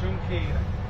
兄弟。